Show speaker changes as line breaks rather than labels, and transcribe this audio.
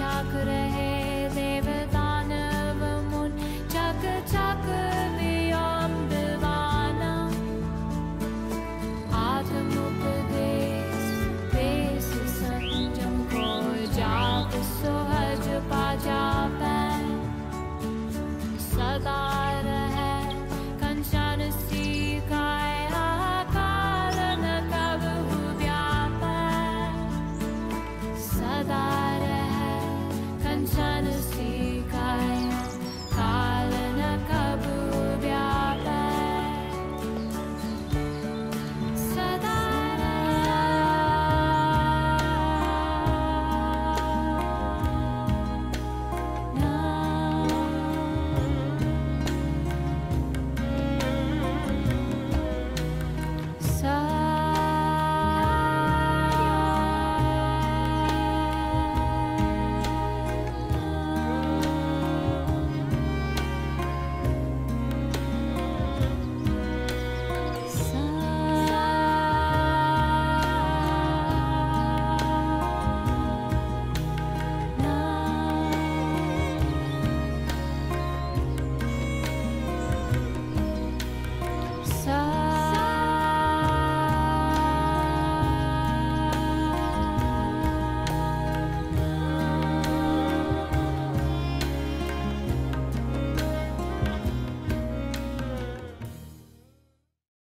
I could